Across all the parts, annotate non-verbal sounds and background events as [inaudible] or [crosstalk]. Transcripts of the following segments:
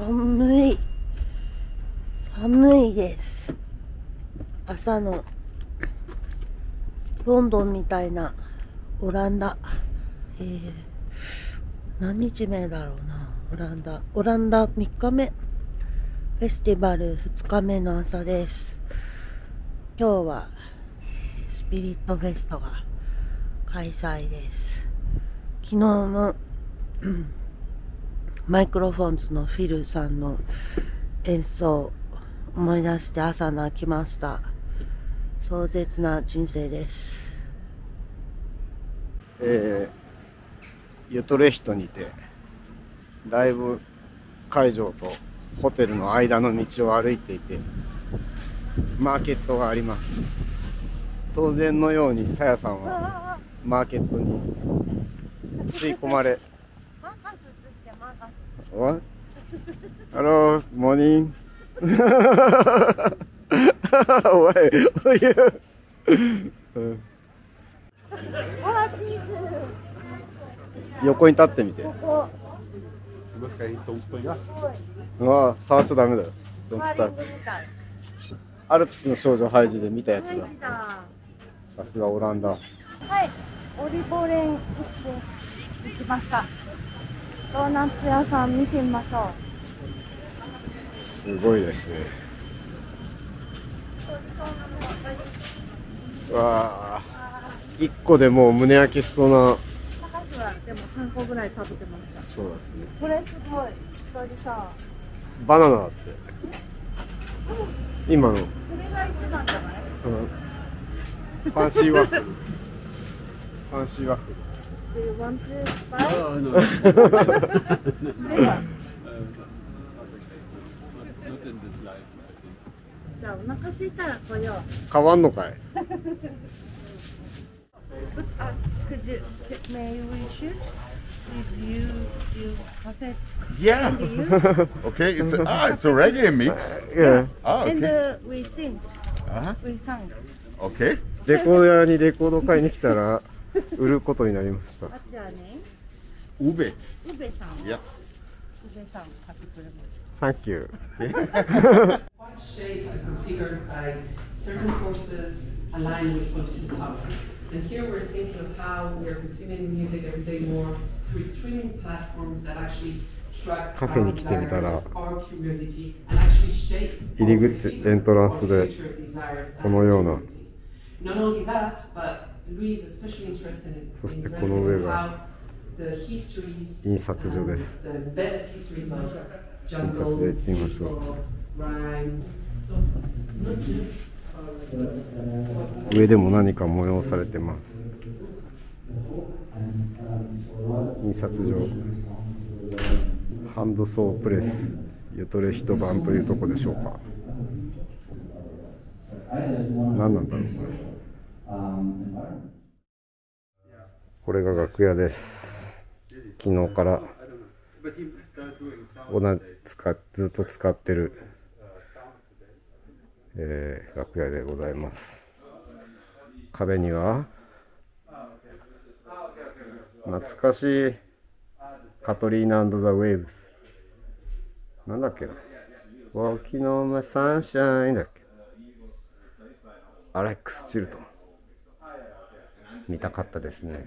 寒い。寒いです。朝のロンドンみたいなオランダ。えー、何日目だろうなオランダ。オランダ3日目。フェスティバル2日目の朝です。今日はスピリットフェストが開催です。昨日のマイクロフォンズのフィルさんの演奏思い出して朝泣きました。壮絶な人生です。えー、ユトレヒトにてライブ会場とホテルの間の道を歩いていてマーケットがあります。当然のようにさやさんはマーケットに吸い込まれマーカス映してマーカス What? Hello, morning. [laughs] Why? Why you? わあチーズ横に立ってみて。ここ Du musst gleich hinter uns bringen. うわ触っちゃダメだよ。Don't マリン touch グみたいアルプスの少女ハイジで見たやつだ。さすがオランダ。はいオリボレン基地で行きましたドーナツ屋さん見てみましょすごいですね。うわあ、一個でもう胸焼けしそうな。う高橋はでも3個ぐらい食べてましたそうですね。これすごい一人さバナナだって。今の。これが一番じゃない？うんファンシーワッフル。ファンシーワッフル。Do you want to buy? Oh, no. Never. not, in this life, I think. じゃあお腹空いたら来よう変わんのかい But, uh, could you, may we shoot? If you, you cassette Yeah. you? okay. It's a, ah, it's a reggae mix. いや Ah, And okay. uh, we sing, Uh-huh. we sang. Okay. レコード屋にレコード買いに来たら売ることになりました What's your name? Ube. うべさん。Yeah. うべさん買ってくれます。サンキュー shaped and configured by certain forces aligned with political powers. And here we're thinking of how we're consuming music every day more through streaming platforms that actually track カフェ our に来てみた desires, ら our curiosity, and actually shape 入り口エントランスでこのようなそしてこの上が印刷所です。印刷所行ってみましょう。上でも何か催されてます。印刷所。ハンドソープレス、ゆとれ一晩というとこでしょうか。何なんだろう、これが楽屋です。昨日から。同じ使ずっと使ってる、えー楽屋でございます。壁には懐かしい。カトリーナザ・ウェーブスなんだっけな。Walking on my sunshine だっけ。アレックス・チルトン見たかったですね。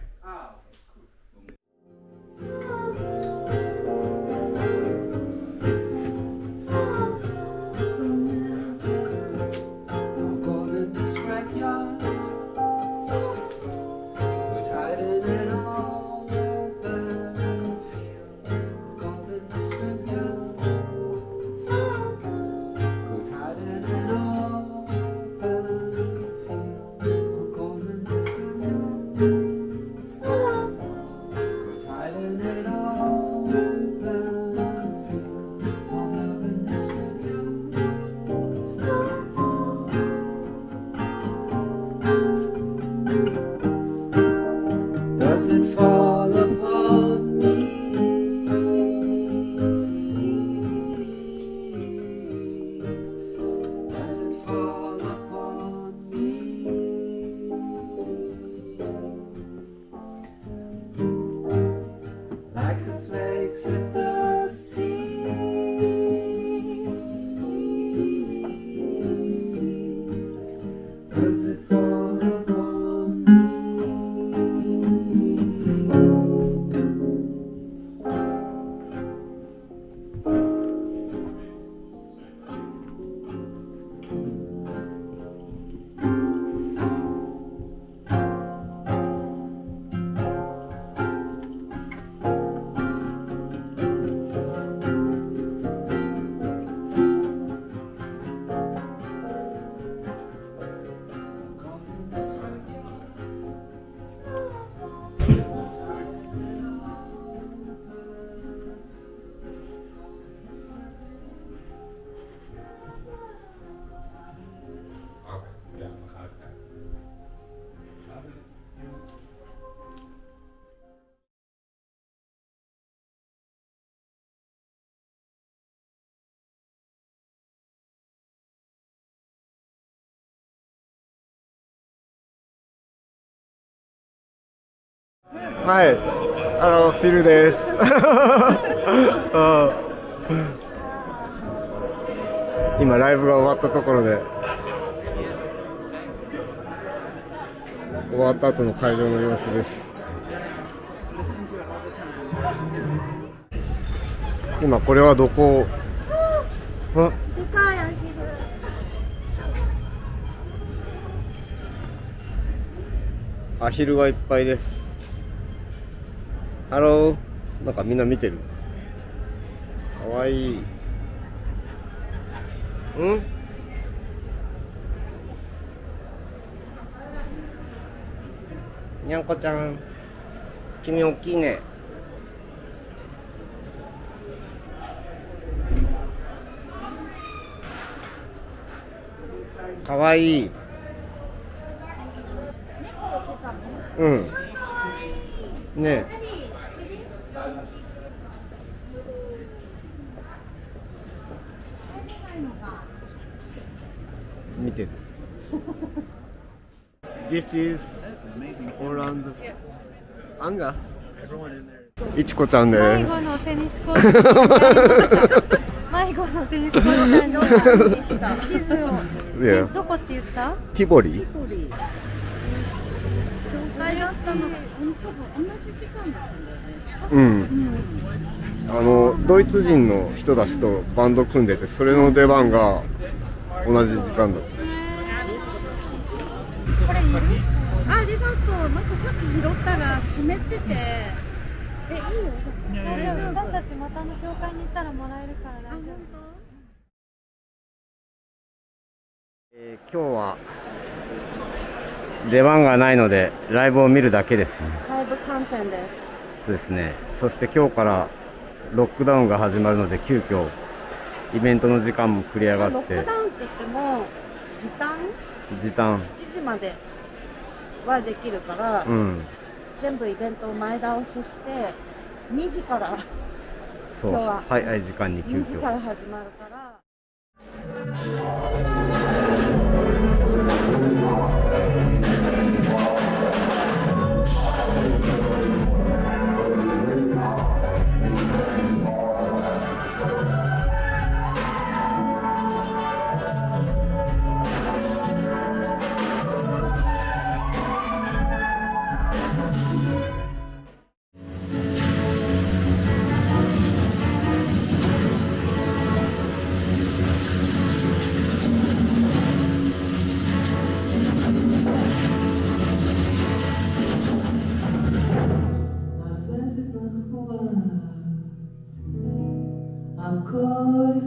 はい。あのフィルです。あ [laughs] 今ライブが終わったところで。終わった後の会場の様子です。今これはどこ？あアヒルがいっぱいですハローなんかみんな見てる？かわいい。うん？にゃんこちゃん君大きいね。かわいい。うん。ね見てる。This is Orlando Angus. いちこちゃんで迷す子のテニスコート迷子のテニスコートに地図をいや。えどこって言った？ティボリうん、あのドイツ人の人たちとバンド組んでてそれの出番が同じ時間だった。これいる？あありがとうなんかさっき拾ったら湿ってて。えいいよ大丈夫私たちまたあの？教会に行ったらもらえるから大丈夫えー今日は出番がないのでライブを見るだけですね。ライブ観戦です。そうですね。そして今日からロックダウンが始まるので急遽イベントの時間も繰り上がロックってダウンって言っても時短？時短。7時まではできるから、うん。全部イベントを前倒しして2時からそう。今日は早い時間に急2時か遽ら始まるから「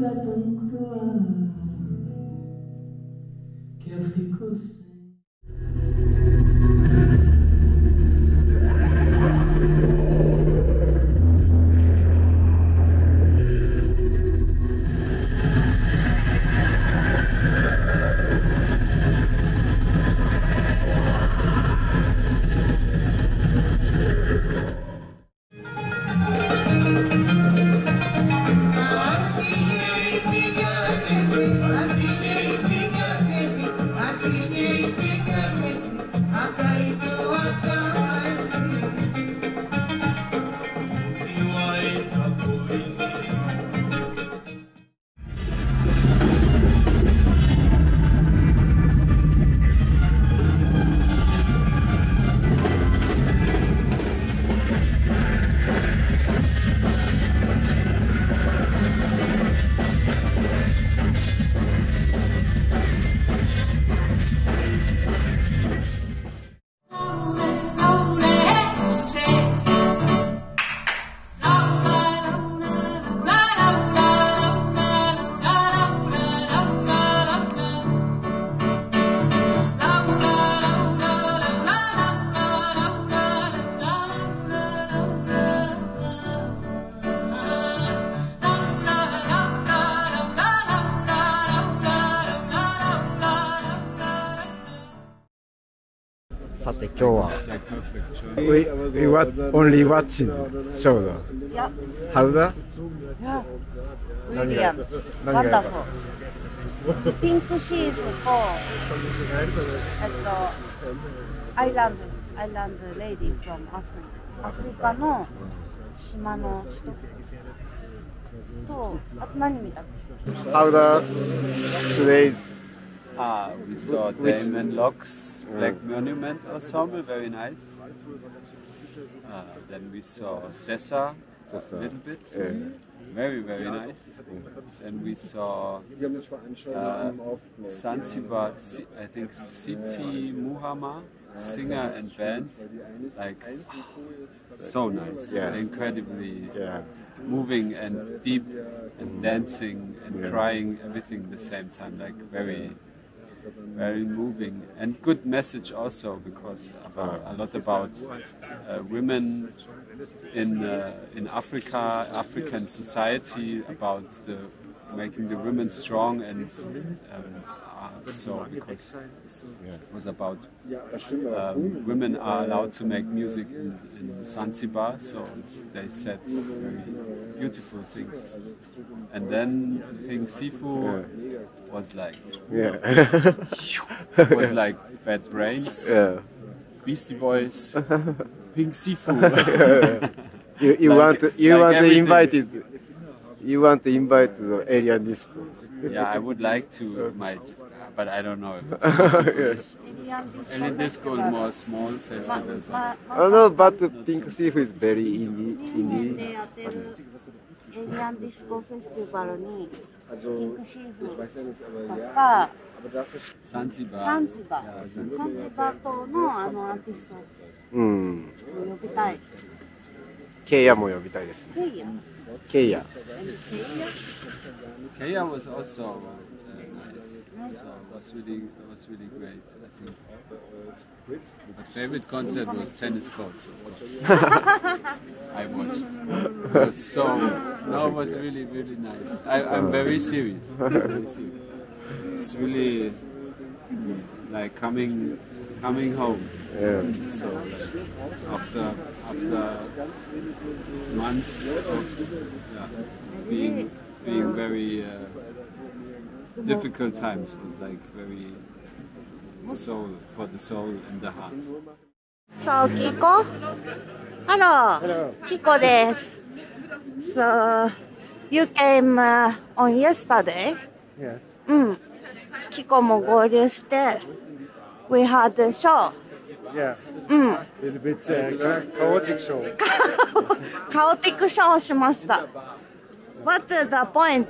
coisa tão cruel que eu fico sem. We, we what, only watching show though. Yeah. How's that? Yeah. 何 Brilliant. が何が Wonderful. ピンクシーズと、えっと、アイランド。アイランドレディ from アフリアフリカの島の人とあと何見たっけ How the today's Ah, we saw Damon Locke's Black Monument Ensemble, very nice. Uh, then we saw Sessa a little bit, very, very nice. And we saw uh, Zanzibar, I think Siti Muhammad, singer and band, like so nice, Yes. incredibly yeah. moving and deep and dancing and crying everything at the same time like very very moving and good message also because about a lot about uh, women in uh, in Africa African society about the making the women strong and um, so because it was about um, women are allowed to make music in, in Zanzibar, so they said very beautiful things. And then I think Sifu was like yeah. [laughs] was like Bad Brains, yeah. Beastie Boys, [laughs] Pink Sifu. [laughs] you, you Like- want to, you like want to invite it you want to invite the alien disco. Yeah, I would like to, my, but I don't know if it's [laughs] [laughs] yes. And this called more small festivals. I don't know, but Pink Seafood is very indie. indie. エイリアンディスコフェスティバルにピンクシーフとかサンジバサンジバサンジバ島のあのアーティストを呼びたい。ケイヤも呼びたいですね。ケイヤ。ケイヤ。ケイヤ mm. was also uh, so it was really, it was really great. I think. My favorite concert was tennis courts, of course. [laughs] I watched. It was so. No, it was really, really nice. I, I'm very serious. Very serious. It's really like coming, coming home. Yeah. So like, after after months of yeah, being being very uh, difficult times was like very soul for the soul and the heart. So, Kiko? Hello. Kiko です。So, you came、uh, on yesterday? Yes. うん。キコも合流して、We had a show. Yeah. うん。 little bit uh, chaotic show. [laughs] カオティックショーをしました。What the point?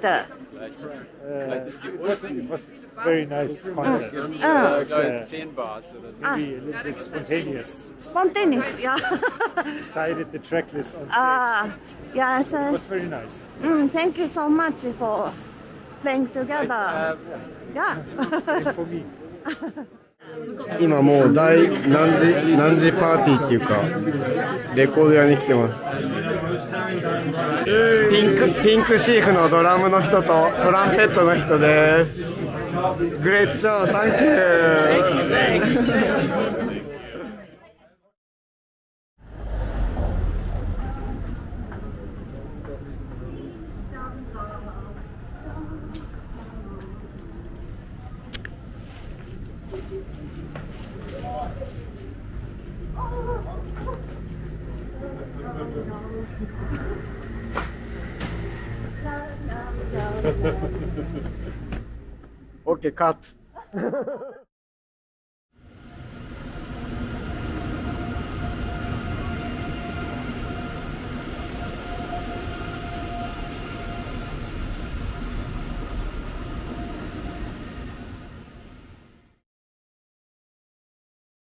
Uh, it, was, it was very nice concert. うん。Uh, uh, 10 bars or Maybe a little bit spontaneous. スポンテニス。いや。Decided the track list on stage. ああ。いや、It そ was very nice. うん。Thank you so much for playing together. いや。Same for me. 今もう大何時何時パーティーっていうかレコード屋に来てます。ピンクピンクシーフのドラムの人とトランペットの人です。グレッチョーサンキュー。OK カット